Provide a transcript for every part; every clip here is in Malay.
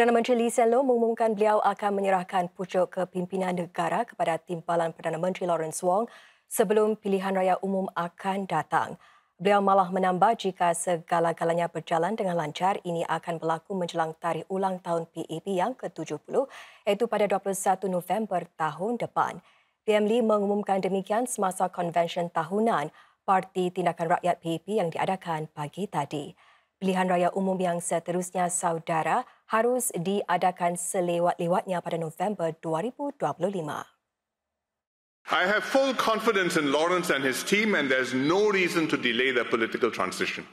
Perdana Menteri Lee Hsien Loong mengumumkan beliau akan menyerahkan pucuk kepimpinan negara kepada timpalan Perdana Menteri Lawrence Wong sebelum pilihan raya umum akan datang. Beliau malah menambah jika segala-galanya berjalan dengan lancar, ini akan berlaku menjelang tarikh ulang tahun PAP yang ke-70 iaitu pada 21 November tahun depan. PM Lee mengumumkan demikian semasa konvensyen tahunan Parti Tindakan Rakyat PAP yang diadakan pagi tadi. Pilihan raya umum yang seterusnya saudara harus diadakan selewat-lewatnya pada November 2025. I have full confidence in Lawrence and his team, and there's no reason to delay the political transition.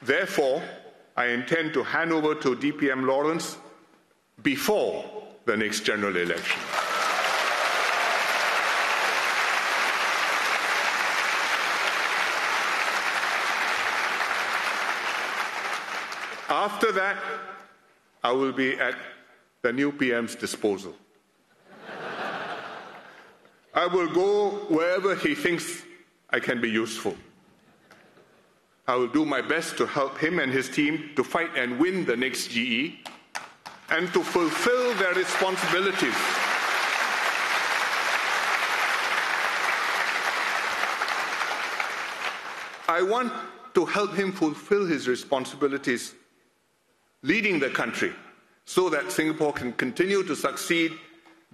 Therefore, I intend to hand over to DPM Lawrence before the next general election. After that, I will be at the new PM's disposal. I will go wherever he thinks I can be useful. I will do my best to help him and his team to fight and win the next GE and to fulfill their responsibilities. I want to help him fulfill his responsibilities leading the country so that Singapore can continue to succeed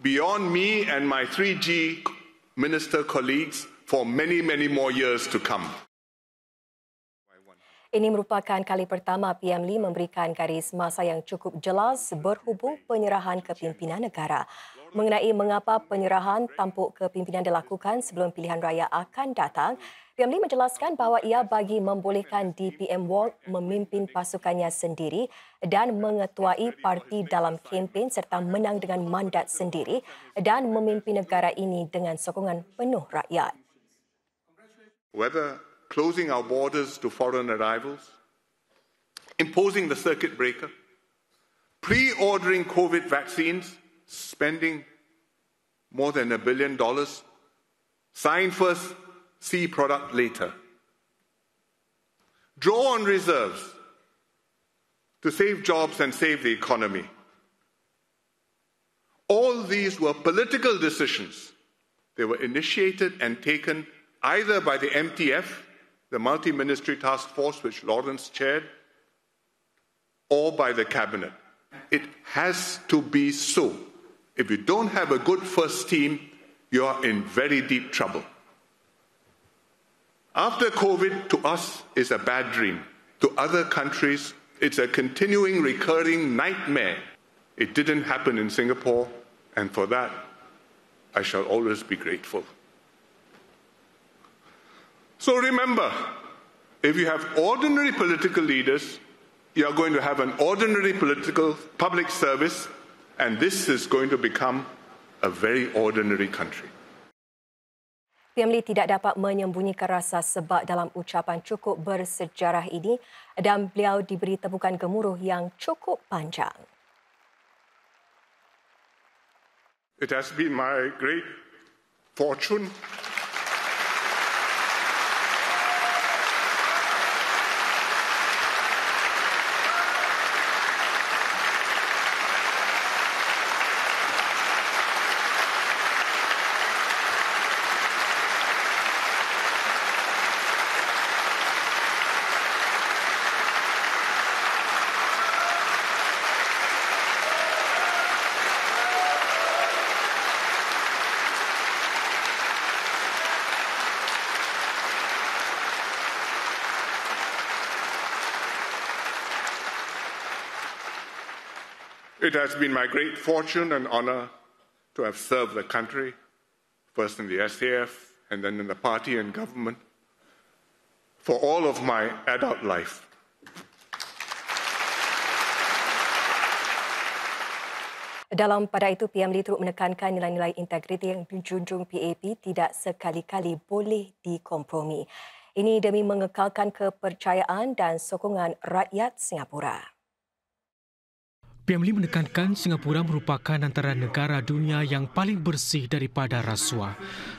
beyond me and my 3G minister colleagues for many, many more years to come. Ini merupakan kali pertama PM Lee memberikan garis masa yang cukup jelas berhubung penyerahan kepimpinan negara. Mengenai mengapa penyerahan tampuk kepimpinan dilakukan sebelum pilihan raya akan datang, Lee menjelaskan bahawa ia bagi membolehkan DPM Wong memimpin pasukannya sendiri dan mengetuai parti dalam kempen serta menang dengan mandat sendiri dan memimpin negara ini dengan sokongan penuh rakyat. Whether closing our borders to foreign arrivals, imposing the circuit breaker, pre ordering COVID vaccines, spending more than a billion dollars, sign first, see product later. Draw on reserves to save jobs and save the economy. All these were political decisions. They were initiated and taken either by the MTF the multi ministry task force which Lawrence chaired, or by the cabinet. It has to be so. If you don't have a good first team, you are in very deep trouble. After COVID, to us, is a bad dream. To other countries, it's a continuing, recurring nightmare. It didn't happen in Singapore, and for that, I shall always be grateful. So remember, if you have ordinary political leaders, you are going to have an ordinary political public service, and this is going to become a very ordinary country. Lee tidak dapat menyembunyikan rasa sebab dalam ucapan cukup bersejarah ini dan beliau diberi tepukan gemuruh yang cukup panjang. It has been my great fortune It has been my great fortune and honor to have served the country, first in the SAF and then in the party and government, for all of my adult life. Dalam pada itu, PM Lee turut menekankan nilai-nilai integriti yang dijunjung PAP tidak sekali-kali boleh dikompromi. Ini demi mengekalkan kepercayaan dan sokongan rakyat Singapura. PM Lee menekankan Singapura merupakan antara negara dunia yang paling bersih daripada rasuah.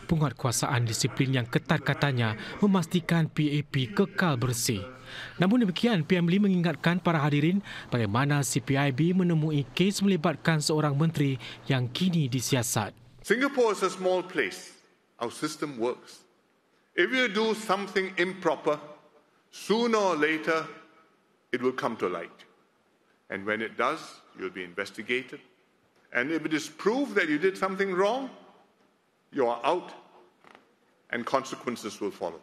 Penguatkuasaan disiplin yang ketat katanya memastikan PAP kekal bersih. Namun demikian, PM Lee mengingatkan para hadirin bagaimana CPIB menemui kes melibatkan seorang menteri yang kini disiasat. Singapore is a small place. Our system works. If you do something improper, sooner or later, it will come to light. And when it does, you'll be investigated. And if it is proved that you did something wrong, you are out and consequences will follow.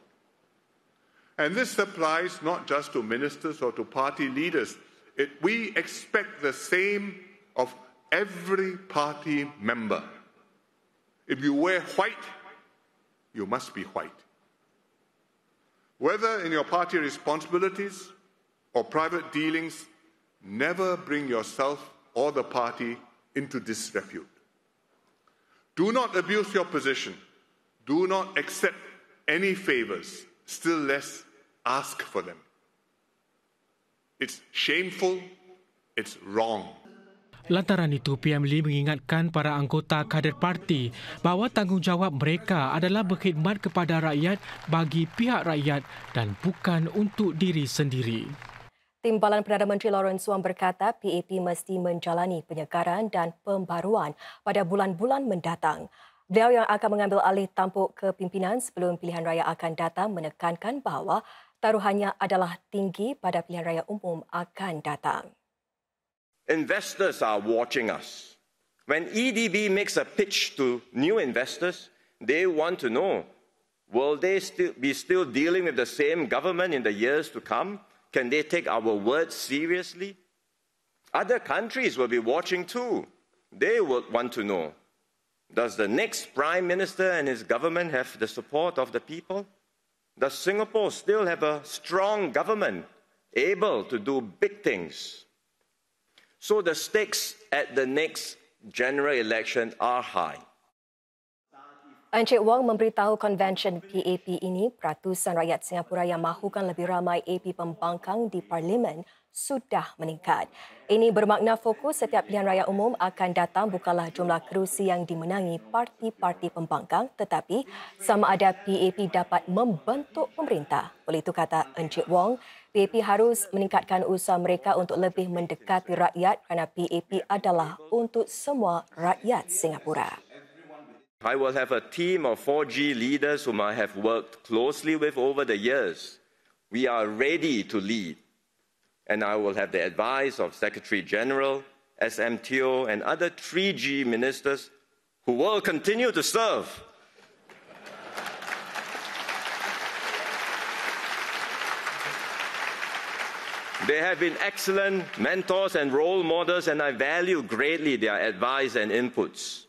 And this applies not just to ministers or to party leaders. It, we expect the same of every party member. If you wear white, you must be white. Whether in your party responsibilities or private dealings, never bring yourself or the party into disrepute. Do not abuse your position. Do not accept any favors, still less ask for them. It's shameful, it's wrong. Lantaran itu, PM Lee mengingatkan para anggota kader parti bahawa tanggungjawab mereka adalah berkhidmat kepada rakyat bagi pihak rakyat dan bukan untuk diri sendiri. Timbalan Perdana Menteri Lawrence Wong berkata PAP mesti menjalani penyegaran dan pembaruan pada bulan-bulan mendatang. Beliau yang akan mengambil alih tampuk kepimpinan sebelum pilihan raya akan datang menekankan bahawa taruhannya adalah tinggi pada pilihan raya umum akan datang. Investors are watching us. When EDB makes a pitch to new investors, they want to know will they still be still dealing with the same government in the years to come? Can they take our words seriously? Other countries will be watching too. They will want to know Does the next Prime Minister and his government have the support of the people? Does Singapore still have a strong government able to do big things? So the stakes at the next general election are high. Encik Wong memberitahu konvensyen PAP ini peratusan rakyat Singapura yang mahukan lebih ramai AP pembangkang di parlimen sudah meningkat. Ini bermakna fokus setiap pilihan raya umum akan datang bukanlah jumlah kerusi yang dimenangi parti-parti pembangkang tetapi sama ada PAP dapat membentuk pemerintah. Oleh itu kata Encik Wong, PAP harus meningkatkan usaha mereka untuk lebih mendekati rakyat kerana PAP adalah untuk semua rakyat Singapura. I will have a team of 4G leaders whom I have worked closely with over the years. We are ready to lead. And I will have the advice of Secretary General, SMTO, and other 3G ministers who will continue to serve. They have been excellent mentors and role models, and I value greatly their advice and inputs.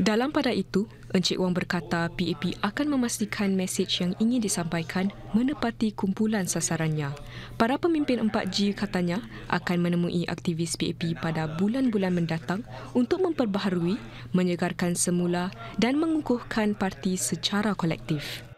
Dalam pada itu, Encik Wong berkata PAP akan memastikan mesej yang ingin disampaikan menepati kumpulan sasarannya. Para pemimpin 4G katanya akan menemui aktivis PAP pada bulan-bulan mendatang untuk memperbaharui, menyegarkan semula dan mengukuhkan parti secara kolektif.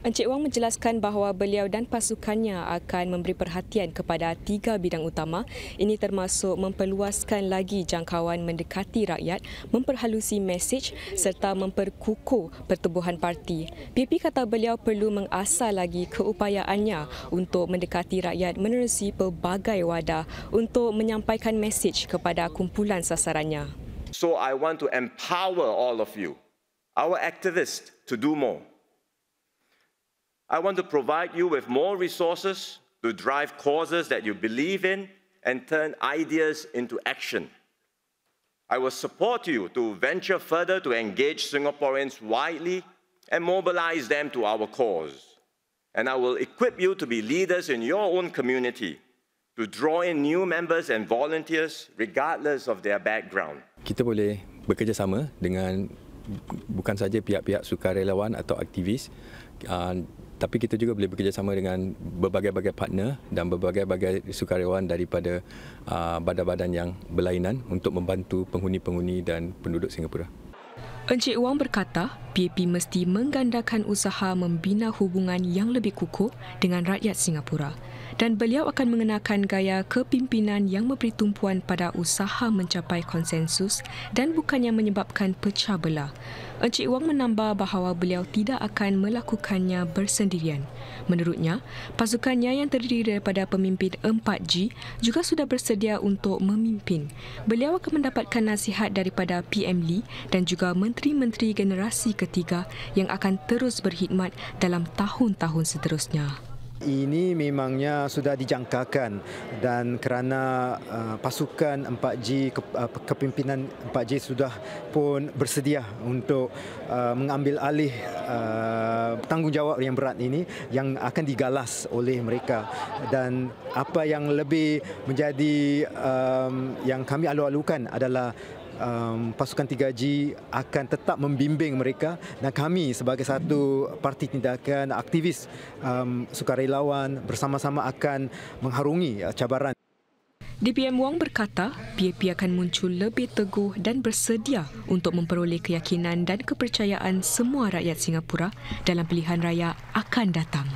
Encik Wang menjelaskan bahawa beliau dan pasukannya akan memberi perhatian kepada tiga bidang utama. Ini termasuk memperluaskan lagi jangkauan mendekati rakyat, memperhalusi mesej serta memperkukuh pertubuhan parti. PP kata beliau perlu mengasah lagi keupayaannya untuk mendekati rakyat menerusi pelbagai wadah untuk menyampaikan mesej kepada kumpulan sasarannya. So I want to empower all of you, our activists, to do more. I want to provide you with more resources to drive causes that you believe in and turn ideas into action. I will support you to venture further to engage Singaporeans widely and mobilize them to our cause. And I will equip you to be leaders in your own community, to draw in new members and volunteers regardless of their background. Kita boleh bekerjasama dengan bukan saja pihak-pihak sukarelawan atau aktivis uh, tapi kita juga boleh bekerjasama dengan berbagai-bagai partner dan berbagai-bagai sukarelawan daripada uh, badan-badan yang berlainan untuk membantu penghuni-penghuni dan penduduk Singapura. Encik Wang berkata, PAP mesti menggandakan usaha membina hubungan yang lebih kukuh dengan rakyat Singapura dan beliau akan mengenakan gaya kepimpinan yang memberi tumpuan pada usaha mencapai konsensus dan bukannya menyebabkan pecah belah. Encik Wang menambah bahawa beliau tidak akan melakukannya bersendirian. Menurutnya, pasukannya yang terdiri daripada pemimpin 4G juga sudah bersedia untuk memimpin. Beliau akan mendapatkan nasihat daripada PM Lee dan juga menteri-menteri generasi ketiga yang akan terus berkhidmat dalam tahun-tahun seterusnya. Ini memangnya sudah dijangkakan dan kerana uh, pasukan 4G ke, uh, kepimpinan 4G sudah pun bersedia untuk uh, mengambil alih tanggungjawab yang berat ini yang akan digalas oleh mereka. Dan apa yang lebih menjadi um, yang kami alu-alukan adalah um, pasukan 3G akan tetap membimbing mereka dan kami sebagai satu parti tindakan aktivis um, sukarelawan bersama-sama akan mengharungi uh, cabaran. DPM Wong berkata PAP akan muncul lebih teguh dan bersedia untuk memperoleh keyakinan dan kepercayaan semua rakyat Singapura dalam pilihan raya akan datang.